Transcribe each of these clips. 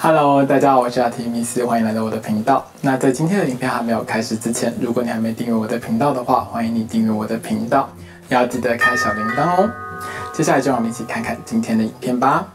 Hello，大家好，我是阿提米斯，欢迎来到我的频道。那在今天的影片还没有开始之前，如果你还没订阅我的频道的话，欢迎你订阅我的频道，要记得开小铃铛哦。接下来就让我们一起看看今天的影片吧。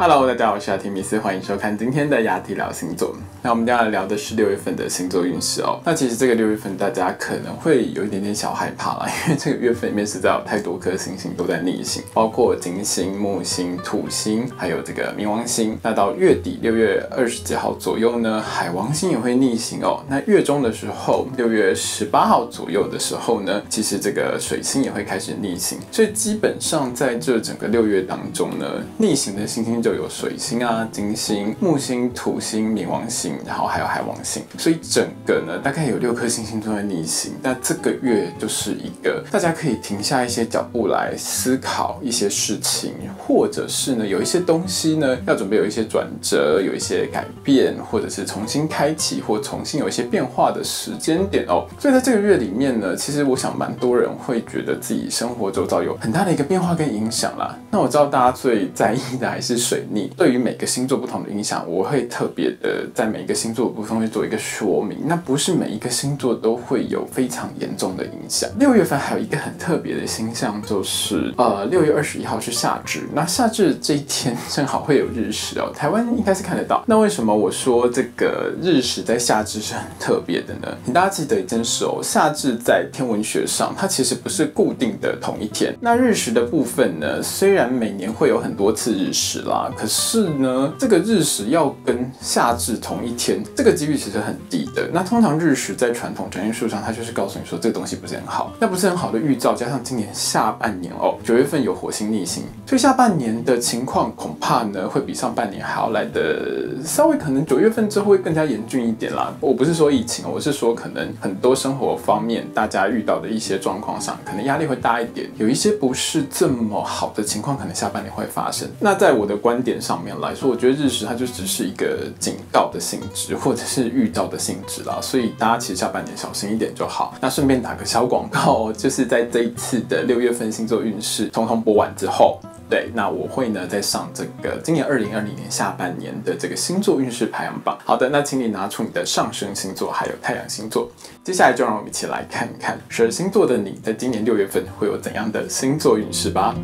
Hello，大家好，我是亚提米斯，欢迎收看今天的雅提聊星座。那我们今天要聊的是六月份的星座运势哦。那其实这个六月份大家可能会有一点点小害怕啦，因为这个月份里面实在有太多颗星星都在逆行，包括金星、木星、土星，还有这个冥王星。那到月底六月二十几号左右呢，海王星也会逆行哦。那月中的时候，六月十八号左右的时候呢，其实这个水星也会开始逆行。所以基本上在这整个六月当中呢，逆行的星星就就有水星啊、金星、木星、土星、冥王星，然后还有海王星。所以整个呢，大概有六颗星星都在逆行。那这个月就是一个大家可以停下一些脚步来思考一些事情，或者是呢有一些东西呢要准备有一些转折、有一些改变，或者是重新开启或重新有一些变化的时间点哦。所以在这个月里面呢，其实我想蛮多人会觉得自己生活周遭有很大的一个变化跟影响啦。那我知道大家最在意的还是水逆。对于每个星座不同的影响，我会特别的在每一个星座的部分会做一个说明。那不是每一个星座都会有非常严重的影响。六月份还有一个很特别的星象，就是呃六月二十一号是夏至。那夏至这一天正好会有日食哦，台湾应该是看得到。那为什么我说这个日食在夏至是很特别的呢？请大家记得一件事哦，夏至在天文学上它其实不是固定的同一天。那日食的部分呢，虽然每年会有很多次日食啦，可是呢，这个日食要跟夏至同一天，这个几率其实很低的。那通常日食在传统占星术上，它就是告诉你说这个东西不是很好，那不是很好的预兆。加上今年下半年哦，九月份有火星逆行，所以下半年的情况恐怕呢会比上半年还要来的稍微可能九月份之后会更加严峻一点啦。我不是说疫情，我是说可能很多生活方面大家遇到的一些状况上，可能压力会大一点，有一些不是这么好的情况，可能下半年会发生。那在我的观点上。面来说，我觉得日食它就只是一个警告的性质，或者是预兆的性质啦，所以大家其实下半年小心一点就好。那顺便打个小广告哦，就是在这一次的六月份星座运势通通播完之后，对，那我会呢再上这个今年二零二零年下半年的这个星座运势排行榜。好的，那请你拿出你的上升星座还有太阳星座，接下来就让我们一起来看一看十二星座的你在今年六月份会有怎样的星座运势吧。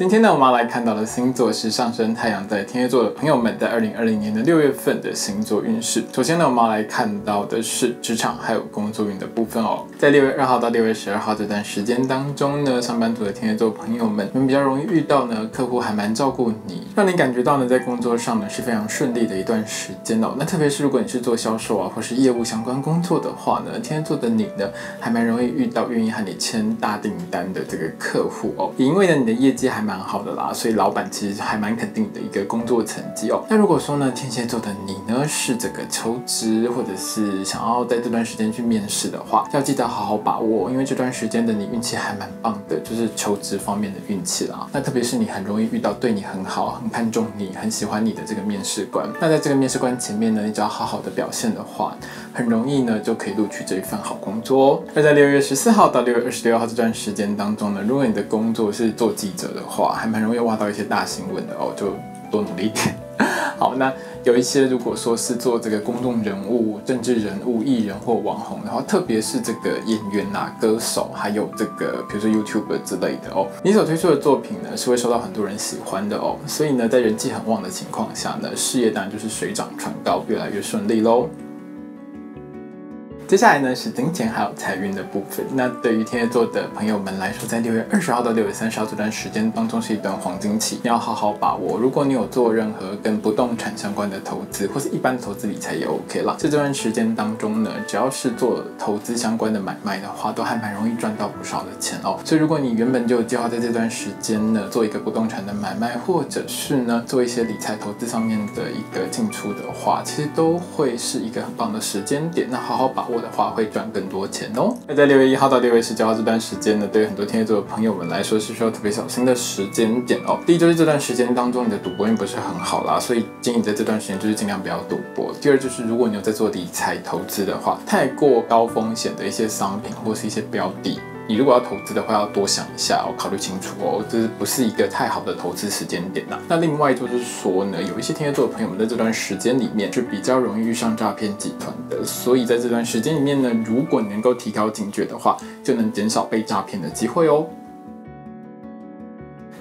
今天呢，我们要来看到的星座是上升太阳在天蝎座的朋友们在二零二零年的六月份的星座运势。首先呢，我们要来看到的是职场还有工作运的部分哦。在六月二号到六月十二号这段时间当中呢，上班族的天蝎座朋友们，你们比较容易遇到呢，客户还蛮照顾你，让你感觉到呢，在工作上呢是非常顺利的一段时间哦。那特别是如果你是做销售啊，或是业务相关工作的话呢，天蝎座的你呢，还蛮容易遇到愿意和你签大订单的这个客户哦。因为呢，你的业绩还蛮。蛮好的啦，所以老板其实还蛮肯定你的一个工作成绩哦。那如果说呢，天蝎座的你呢是这个求职或者是想要在这段时间去面试的话，要记得好好把握，因为这段时间的你运气还蛮棒的，就是求职方面的运气啦。那特别是你很容易遇到对你很好、很看重你、很喜欢你的这个面试官。那在这个面试官前面呢，你只要好好的表现的话，很容易呢就可以录取这一份好工作哦。而在六月十四号到六月二十六号这段时间当中呢，如果你的工作是做记者的话，哇，还蛮容易挖到一些大新闻的哦，就多努力一点。好，那有一些如果说是做这个公众人物、政治人物、艺人或网红的话，特别是这个演员呐、歌手，还有这个比如说 YouTube 之类的哦，你所推出的作品呢是会受到很多人喜欢的哦，所以呢，在人气很旺的情况下呢，事业当然就是水涨船高，越来越顺利喽。接下来呢是金钱还有财运的部分。那对于天蝎座的朋友们来说，在六月二十号到六月三十号这段时间当中是一段黄金期，你要好好把握。如果你有做任何跟不动产相关的投资，或是一般的投资理财也 OK 啦。在这段时间当中呢，只要是做投资相关的买卖的话，都还蛮容易赚到不少的钱哦。所以如果你原本就有计划在这段时间呢做一个不动产的买卖，或者是呢做一些理财投资上面的一个进出的话，其实都会是一个很棒的时间点。那好好把握。的话会赚更多钱哦。那在六月一号到六月十九号这段时间呢，对于很多天蝎座的朋友们来说是需要特别小心的时间点哦。第一就是这段时间当中你的赌博运不是很好啦，所以建议在这段时间就是尽量不要赌博。第二就是如果你有在做理财投资的话，太过高风险的一些商品或是一些标的。你如果要投资的话，要多想一下哦，考虑清楚哦，这不是一个太好的投资时间点呐。那另外就是说呢，有一些天蝎座的朋友们在这段时间里面是比较容易遇上诈骗集团的，所以在这段时间里面呢，如果能够提高警觉的话，就能减少被诈骗的机会哦。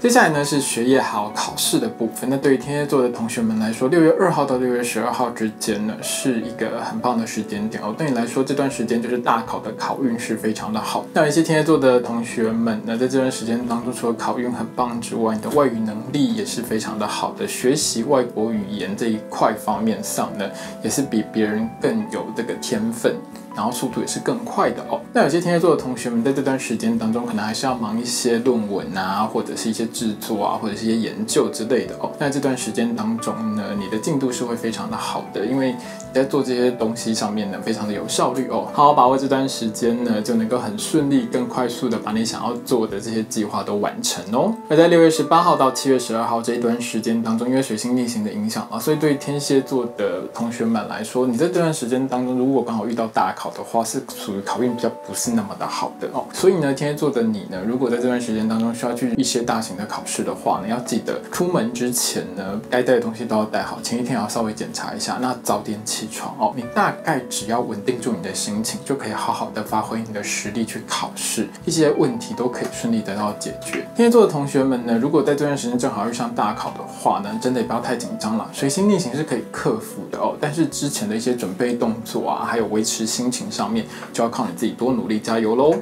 接下来呢是学业好考试的部分。那对于天蝎座的同学们来说，六月二号到六月十二号之间呢，是一个很棒的时间点哦。对你来说，这段时间就是大考的考运是非常的好。那有一些天蝎座的同学们呢，在这段时间当中，除了考运很棒之外，你的外语能力也是非常的好的。学习外国语言这一块方面上呢，也是比别人更有这个天分。然后速度也是更快的哦。那有些天蝎座的同学们在这段时间当中，可能还是要忙一些论文啊，或者是一些制作啊，或者是一些研究之类的哦。那这段时间当中呢，你的进度是会非常的好的，因为你在做这些东西上面呢，非常的有效率哦。好好把握这段时间呢，就能够很顺利、更快速的把你想要做的这些计划都完成哦。而在六月十八号到七月十二号这一段时间当中，因为水星逆行的影响啊，所以对于天蝎座的同学们来说，你在这段时间当中，如果刚好遇到大考的话，是属于考运比较不是那么的好的哦。所以呢，天蝎座的你呢，如果在这段时间当中需要去一些大型的考试的话呢，要记得出门之前呢，该带的东西都要带好，前一天要稍微检查一下。那早点起床哦，你大概只要稳定住你的心情，就可以好好的发挥你的实力去考试，一些问题都可以顺利得到解决。天蝎座的同学们呢，如果在这段时间正好遇上大考的话呢，真的也不要太紧张了，随心逆行是可以克服的哦。但是之前的一些准备动作啊，还有维持心情上面。就要靠你自己多努力，加油喽！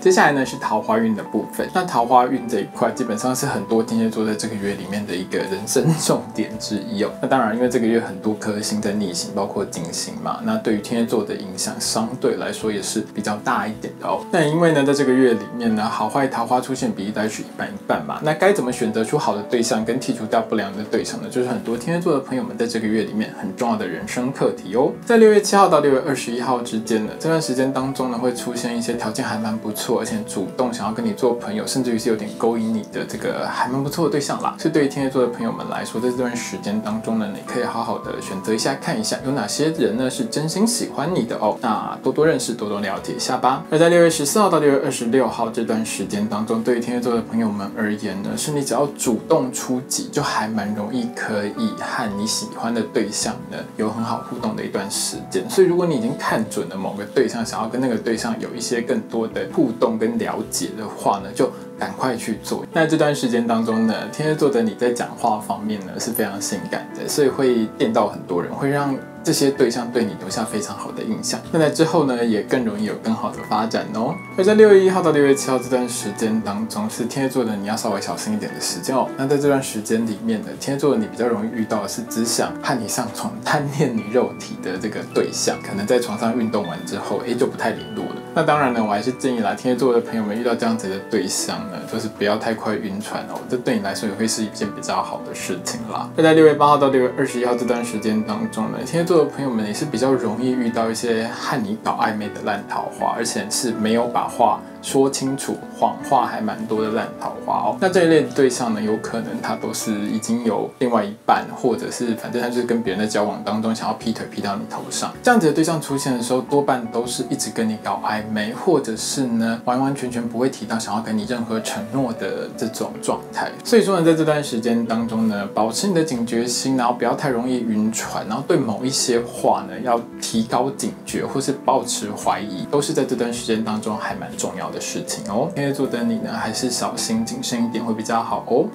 接下来呢是桃花运的部分。那桃花运这一块，基本上是很多天蝎座在这个月里面的一个人生重点之一哦。那当然，因为这个月很多颗星在逆行，包括金星嘛，那对于天蝎座的影响相对来说也是比较大一点的哦。那因为呢，在这个月里面呢，好坏桃花出现比例大概是一半一半嘛。那该怎么选择出好的对象，跟剔除掉不良的对象呢？就是很多天蝎座的朋友们在这个月里面很重要的人生课题哦。在六月七号到六月二十一号之间呢，这段时间当中呢，会出现一些条件还蛮不错。而且主动想要跟你做朋友，甚至于是有点勾引你的这个还蛮不错的对象啦。所以对于天蝎座的朋友们来说，在这段时间当中呢，你可以好好的选择一下，看一下有哪些人呢是真心喜欢你的哦。那多多认识，多多了解一下吧。而在六月十四号到六月二十六号这段时间当中，对于天蝎座的朋友们而言呢，是你只要主动出击，就还蛮容易可以和你喜欢的对象呢有很好互动的一段时间。所以如果你已经看准了某个对象，想要跟那个对象有一些更多的互动跟。了解的话呢，就赶快去做。那这段时间当中呢，天蝎座的你在讲话方面呢是非常性感的，所以会电到很多人，会让。这些对象对你留下非常好的印象，那在之后呢，也更容易有更好的发展哦。而在六月一号到六月七号这段时间当中，是天蝎座的你要稍微小心一点的时间哦。那在这段时间里面呢，天蝎座的你比较容易遇到的是只想和你上床、贪恋你肉体的这个对象，可能在床上运动完之后，哎，就不太联络了。那当然呢，我还是建议啦，天蝎座的朋友们遇到这样子的对象呢，就是不要太快晕船哦，这对你来说也会是一件比较好的事情啦。那在六月八号到六月二十一号这段时间当中呢，天蝎座的朋友们也是比较容易遇到一些和你搞暧昧的烂桃花，而且是没有把话。说清楚，谎话还蛮多的烂桃花哦。那这一类的对象呢，有可能他都是已经有另外一半，或者是反正他就是跟别人的交往当中想要劈腿劈到你头上。这样子的对象出现的时候，多半都是一直跟你搞暧昧，或者是呢完完全全不会提到想要给你任何承诺的这种状态。所以说呢，在这段时间当中呢，保持你的警觉心，然后不要太容易晕船，然后对某一些话呢要提高警觉，或是保持怀疑，都是在这段时间当中还蛮重要。的事情哦，天蝎座的你呢，还是小心谨慎一点会比较好哦。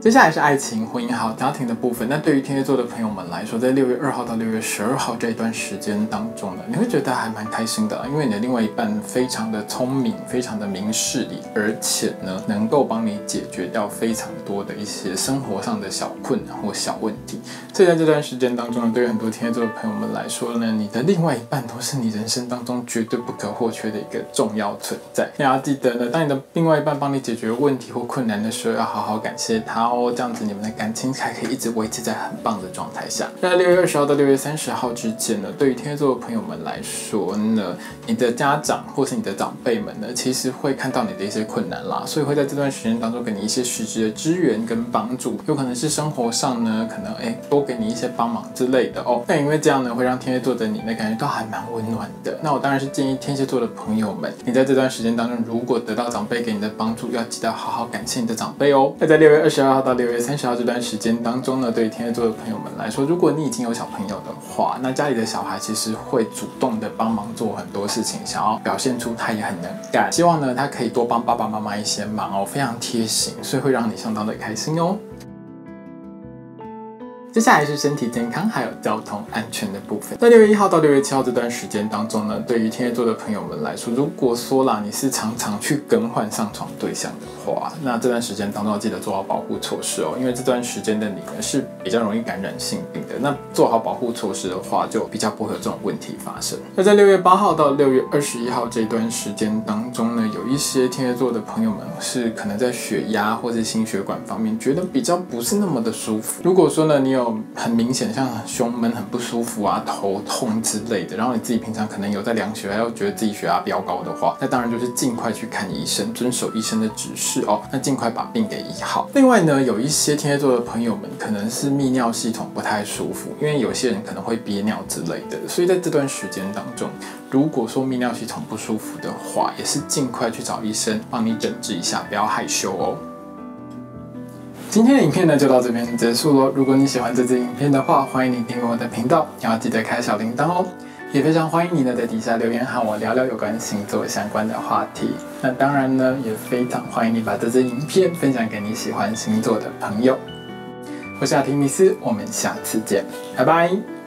接下来是爱情、婚姻还有家庭的部分。那对于天蝎座的朋友们来说，在六月二号到六月十二号这一段时间当中呢，你会觉得还蛮开心的，因为你的另外一半非常的聪明，非常的明事理，而且呢，能够帮你解决掉非常多的一些生活上的小困难或小问题。所以在这段时间当中呢，对于很多天蝎座的朋友们来说呢，你的另外一半都是你人生当中绝对不可或缺的一个重要存在。你要记得呢，当你的另外一半帮你解决问题或困难的时候，要好好感谢他。哦，这样子你们的感情才可以一直维持在很棒的状态下。在六月二十号到六月三十号之间呢，对于天蝎座的朋友们来说呢，你的家长或是你的长辈们呢，其实会看到你的一些困难啦，所以会在这段时间当中给你一些实质的支援跟帮助，有可能是生活上呢，可能哎多给你一些帮忙之类的哦。那因为这样呢，会让天蝎座的你呢感觉到还蛮温暖的。那我当然是建议天蝎座的朋友们，你在这段时间当中，如果得到长辈给你的帮助，要记得好好感谢你的长辈哦。那在六月二十二到六月三十号这段时间当中呢，对天蝎座的朋友们来说，如果你已经有小朋友的话，那家里的小孩其实会主动的帮忙做很多事情，想要表现出他也很能干，希望呢他可以多帮爸爸妈妈一些忙哦，非常贴心，所以会让你相当的开心哦。接下来是身体健康还有交通安全的部分。在六月一号到六月七号这段时间当中呢，对于天蝎座的朋友们来说，如果说啦你是常常去更换上床对象的话，那这段时间当中要记得做好保护措施哦，因为这段时间的你呢是比较容易感染性病的。那做好保护措施的话，就比较不会有这种问题发生。那在六月八号到六月二十一号这段时间当中呢，有一些天蝎座的朋友们是可能在血压或者心血管方面觉得比较不是那么的舒服。如果说呢你有有很明显，像胸闷、很不舒服啊、头痛之类的，然后你自己平常可能有在量血压，又觉得自己血压飙高的话，那当然就是尽快去看医生，遵守医生的指示哦。那尽快把病给医好。另外呢，有一些天蝎座的朋友们可能是泌尿系统不太舒服，因为有些人可能会憋尿之类的，所以在这段时间当中，如果说泌尿系统不舒服的话，也是尽快去找医生帮你诊治一下，不要害羞哦。今天的影片呢就到这边结束了。如果你喜欢这支影片的话，欢迎你订阅我的频道，也要记得开小铃铛哦。也非常欢迎你呢在底下留言和我聊聊有关星座相关的话题。那当然呢，也非常欢迎你把这支影片分享给你喜欢星座的朋友。我是阿提米斯，我们下次见，拜拜。